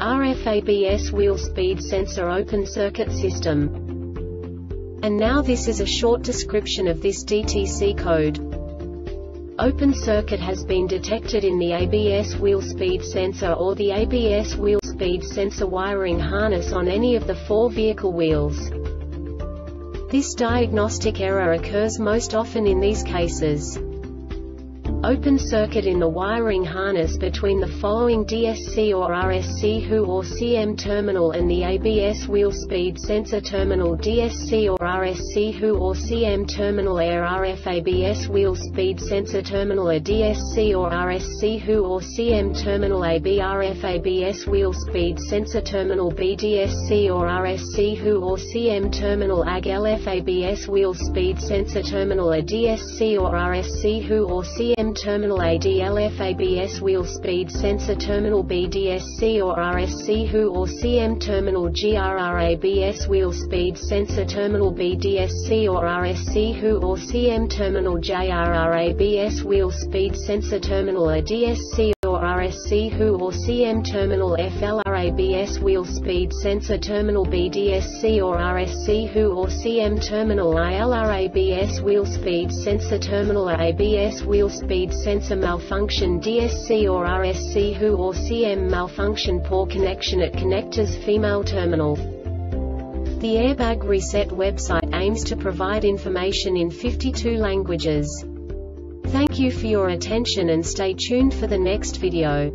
RFABS wheel speed sensor open circuit system. And now this is a short description of this DTC code. Open circuit has been detected in the ABS wheel speed sensor or the ABS wheel speed sensor wiring harness on any of the four vehicle wheels. This diagnostic error occurs most often in these cases open circuit in the wiring harness between the following DSC or RSC HU or CM terminal and the ABS wheel speed sensor terminal DSC or RSC HU or CM terminal AE RFABS wheel speed sensor terminal A DSC or RSC HU or CM terminal AB RFABS wheel speed sensor terminal BDSC or RSC HU or CM terminal AG LFABS wheel speed sensor terminal A DSC or RSC HU or CM terminal ADLFABS wheel speed sensor terminal BDSC or RSC HU or CM terminal GRRABS wheel speed sensor terminal BDSC or RSC HU or CM terminal JRRABS wheel speed sensor terminal ADSC or RSC HU or CM terminal FLRABS wheel speed sensor terminal BDSC or RSC HU or CM terminal ILRABS wheel speed sensor terminal ABS wheel speed sensor malfunction DSC or RSC HU or CM malfunction poor connection at connectors female terminal. The Airbag Reset website aims to provide information in 52 languages. Thank you for your attention and stay tuned for the next video.